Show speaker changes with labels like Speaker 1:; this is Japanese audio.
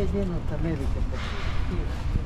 Speaker 1: 家での食べることて